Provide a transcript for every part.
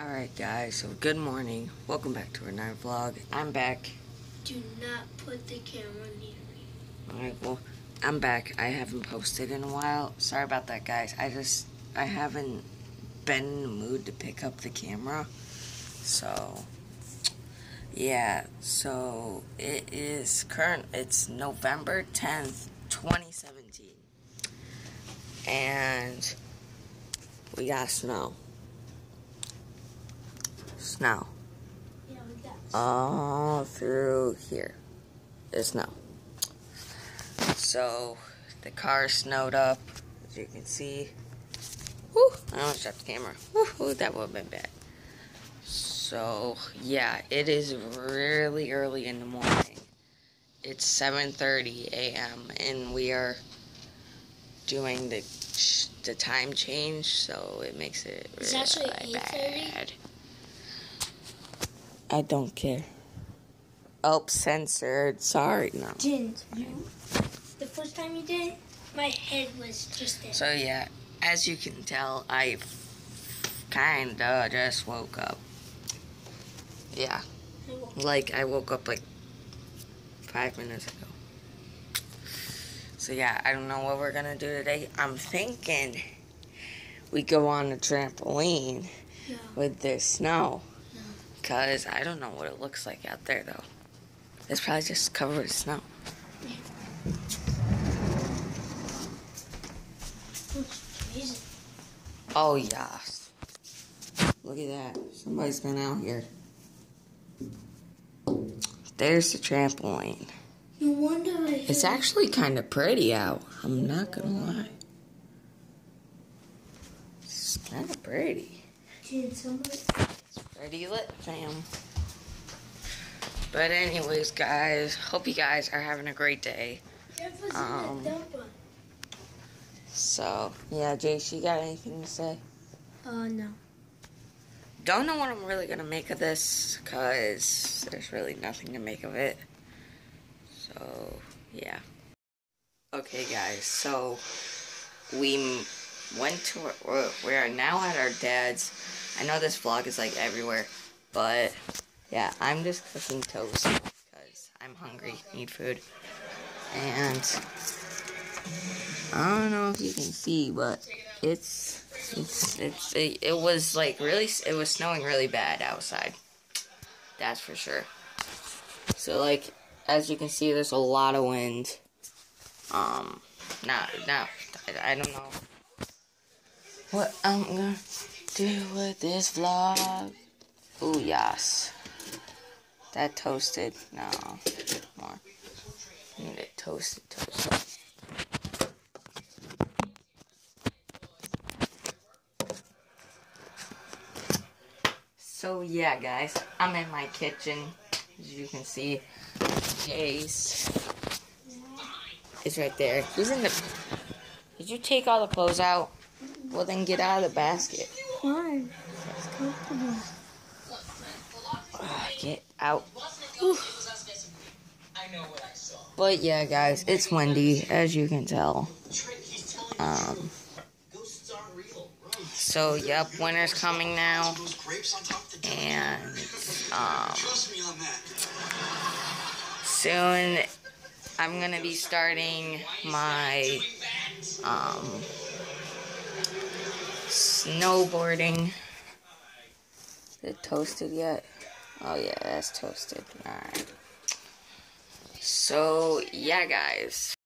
Alright guys, so good morning. Welcome back to our night vlog. I'm back. Do not put the camera near me. Alright, well, I'm back. I haven't posted in a while. Sorry about that guys. I just, I haven't been in the mood to pick up the camera. So, yeah, so it is current, it's November 10th, 2017. And we got snow. Snow. Yeah, we got all through here is snow. So the car snowed up, as you can see. Whew, I almost dropped the camera. Whew, that would have been bad. So yeah, it is really early in the morning. It's 7:30 a.m. and we are doing the the time change, so it makes it It's really actually 8:30? Bad. I don't care. Oh, censored. Sorry, no. Didn't you? The first time you did it, my head was just there. So yeah, as you can tell, I kinda just woke up. Yeah, like I woke up like five minutes ago. So yeah, I don't know what we're gonna do today. I'm thinking we go on a trampoline Yeah. with this snow. No. Cause I don't know what it looks like out there though. It's probably just covered in snow. Oh yes. Look at that. Somebody's been out here. There's the trampoline. No wonder It's actually kind of pretty out. I'm not gonna lie. It's kind of pretty. Somebody? Pretty lit, fam. But anyways, guys, hope you guys are having a great day. Um, in the dumper. So, yeah, Jace, you got anything to say? Uh, no. Don't know what I'm really gonna make of this, cause there's really nothing to make of it. So, yeah. Okay, guys, so we went to, we're- we are now at our dad's. I know this vlog is like everywhere, but yeah, I'm just cooking toast, because I'm hungry, need food. And I don't know if you can see, but it's it's it's it, it was like really it was snowing really bad outside. That's for sure. So like as you can see, there's a lot of wind. Um, not not I, I don't know what I'm gonna do with this vlog. Ooh yes, that toasted. No more. Need it toasted, toasted. So yeah, guys, I'm in my kitchen. As you can see, Jace is right there. He's in the. Did you take all the clothes out? Well, then get out of the basket. Why? It's comfortable. Ah, get out. But yeah, guys, it's windy, as you can tell. Um. So yep, winter's coming now, and um, soon I'm gonna be starting my um, snowboarding. Is it toasted yet? Oh yeah, that's toasted. Alright. So yeah guys.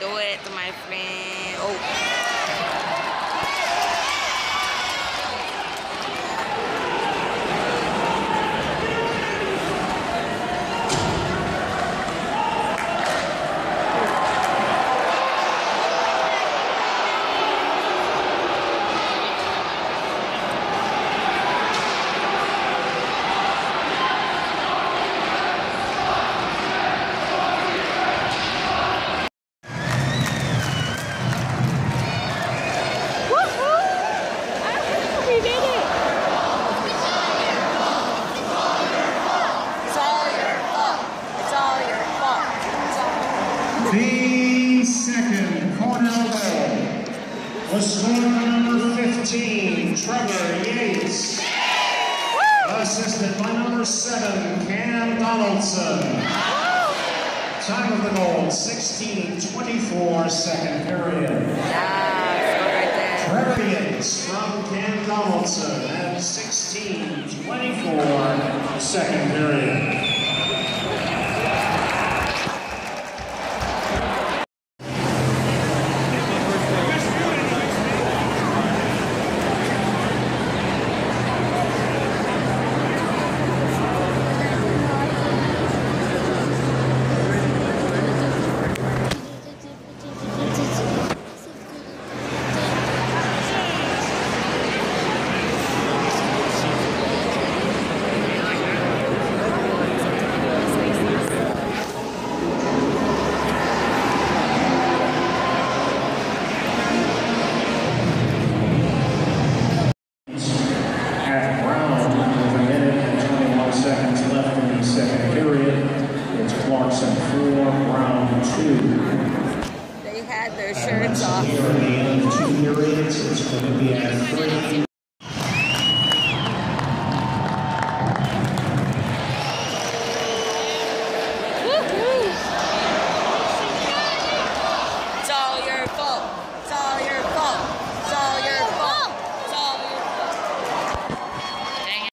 do it to my friend. Oh. The scorer number 15, Trevor Yates. Assisted by number 7, Cam Donaldson. Time of the goal, 16-24 second period. Yeah, Trevor Yates from Cam Donaldson at 16-24 second period.